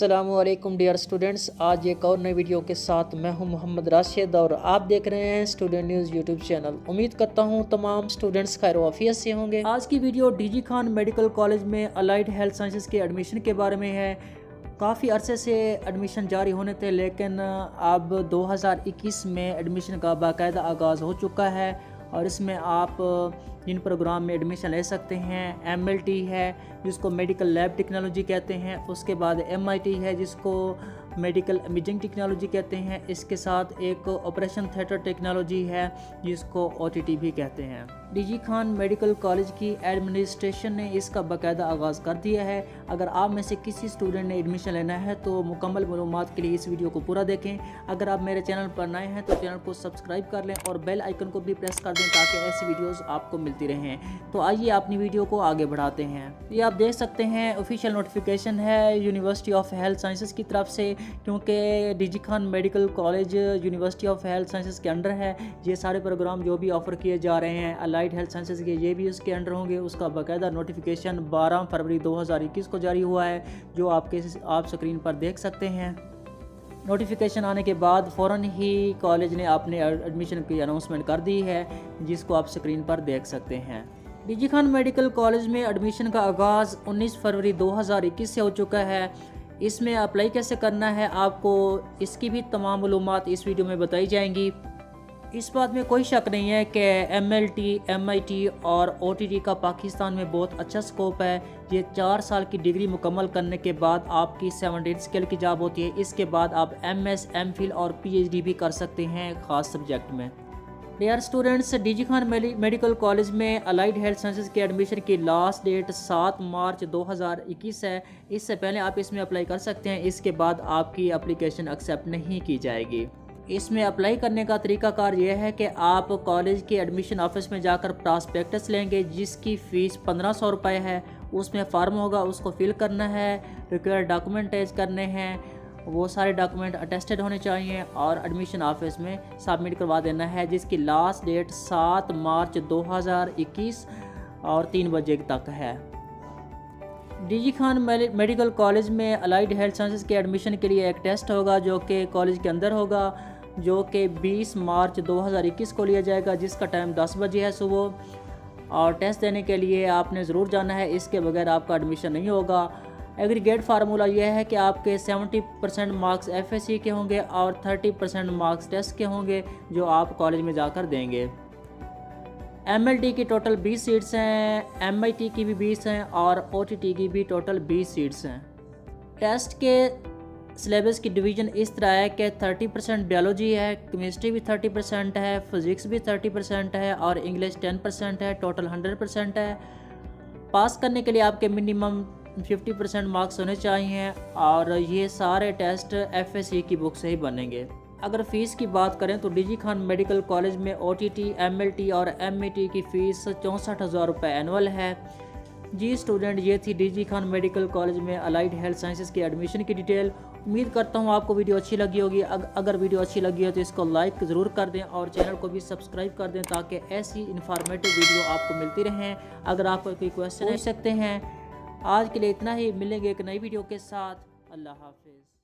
Aslam dear students आज एक और नई वीडियो के साथ मैं हूँ मोहम्मद राशिद और आप देख रहे हैं स्टूडेंट न्यूज़ यूट्यूब चैनल उम्मीद करता हूँ तमाम स्टूडेंट्स खैर वाफियत से होंगे। आज की video DG Khan medical college में अलाइड हेल्थ साइंसेज के एडमिशन के बारे में है। काफ़ी अरसे से एडमिशन जारी होने थे, लेकिन अब 2021 में एडमिशन का बाकायदा आगाज़ हो चुका है और इसमें आप जिन प्रोग्राम में एडमिशन ले सकते हैं एमएलटी है, जिसको मेडिकल लैब टेक्नोलॉजी कहते हैं, उसके बाद एमआईटी है, जिसको मेडिकल इमेजिंग टेक्नोलॉजी कहते हैं, इसके साथ एक ऑपरेशन थिएटर टेक्नोलॉजी है, जिसको ओटीटी भी कहते हैं। डीजी खान मेडिकल कॉलेज की एडमिनिस्ट्रेशन ने इसका बाकायदा आगाज़ कर दिया है। अगर आप में से किसी स्टूडेंट ने एडमिशन लेना है तो मुकम्मल मालूम के लिए इस वीडियो को पूरा देखें। अगर आप मेरे चैनल पर नए हैं तो चैनल को सब्सक्राइब कर लें और बेल आइकन को भी प्रेस कर दें, ताकि ऐसी वीडियोज़ आपको मिलती रहें तो आइए अपनी वीडियो को आगे बढ़ाते हैं। ये आप देख सकते हैं ऑफिशियल नोटिफिकेशन है यूनिवर्सिटी ऑफ़ हेल्थ साइंसेज की तरफ़ से, क्योंकि DG Khan medical college university of health sciences के अंडर है। ये सारे प्रोग्राम जो भी ऑफ़र किए जा रहे हैं अलाइड हेल्थ साइंसेज के, ये भी उसके अंडर होंगे। उसका बाकायदा नोटिफिकेशन 12 फरवरी 2021 को जारी हुआ है, जो आपके आप स्क्रीन पर देख सकते हैं। नोटिफिकेशन आने के बाद फ़ौर ही कॉलेज ने अपने एडमिशन की अनाउंसमेंट कर दी है, जिसको आप स्क्रीन पर देख सकते हैं। डीजी खान मेडिकल कॉलेज में एडमिशन का आगाज़ 19 फरवरी 2021 से हो चुका है। इसमें अप्लाई कैसे करना है, आपको इसकी भी तमाम मालूम इस वीडियो में बताई जाएँगी। इस बात में कोई शक नहीं है कि M L T M I T और ओ टी टी का पाकिस्तान में बहुत अच्छा स्कोप है। ये चार साल की डिग्री मुकम्मल करने के बाद आपकी सेवनटीन स्केल की जॉब होती है। इसके बाद आप एम एस एम फिल और पी एच डी भी कर सकते हैं ख़ास सब्जेक्ट में। Dear students DG Khan medical college में अलाइड हेल्थ साइंसेज के एडमिशन की लास्ट डेट सात मार्च 2021 है। इससे पहले आप इसमें अप्लाई कर सकते हैं। इसके बाद आपकी अप्लीकेशन एक्सेप्ट नहीं की जाएगी। इसमें अप्लाई करने का तरीकाकार यह है कि आप कॉलेज के एडमिशन ऑफ़िस में जाकर प्रॉस्पेक्टस लेंगे, जिसकी फ़ीस पंद्रह सौ रुपये है। उसमें फार्म होगा, उसको फिल करना है रिक्वायर्ड डॉक्यूमेंटेज करने हैं, वो सारे डॉक्यूमेंट अटेस्टेड होने चाहिए और एडमिशन ऑफ़िस में सबमिट करवा देना है, जिसकी लास्ट डेट सात मार्च 2021 और तीन बजे तक है। डीजी खान मेडिकल कॉलेज में अलाइड हेल्थ साइंसेज के एडमिशन के लिए एक टेस्ट होगा, जो कि कॉलेज के अंदर होगा, जो कि 20 मार्च 2021 को लिया जाएगा, जिसका टाइम 10 बजे है सुबह। और टेस्ट देने के लिए आपने ज़रूर जाना है, इसके बगैर आपका एडमिशन नहीं होगा। एग्रीगेट फार्मूला यह है कि आपके 70 परसेंट मार्क्स एफएससी के होंगे और 30 परसेंट मार्क्स टेस्ट के होंगे, जो आप कॉलेज में जाकर देंगे। एम की टोटल 20 सीट्स हैं एमआईटी की भी 20 हैं और ओटीटी की भी टोटल 20 सीट्स हैं। टेस्ट के सिलेबस की डिवीज़न इस तरह है कि 30 परसेंट बायोलॉजी है केमिस्ट्री भी 30 परसेंट है फिज़िक्स भी 30 परसेंट है और इंग्लिश 10 परसेंट है टोटल 100 परसेंट है। पास करने के लिए आपके मिनिमम 50 परसेंट मार्क्स होने चाहिए और ये सारे टेस्ट एफ़ की बुक से ही बनेंगे। अगर फ़ीस की बात करें तो डीजी खान मेडिकल कॉलेज में O T T M L T और एम टी की फ़ीस चौंसठ हज़ार रुपये एनअल है। जी स्टूडेंट ये थी डीजी खान मेडिकल कॉलेज में अलाइड हेल्थ साइंसेज के एडमिशन की डिटेल उम्मीद करता हूँ आपको वीडियो अच्छी लगी होगी। अगर वीडियो अच्छी लगी है तो इसको लाइक ज़रूर कर दें और चैनल को भी सब्सक्राइब कर दें ताकि ऐसी इन्फॉर्मेटिव वीडियो आपको मिलती रहें। अगर आप कोई क्वेश्चन पूछ सकते हैं। आज के लिए इतना ही। मिलेंगे एक नई वीडियो के साथ। अल्लाह हाफिज़।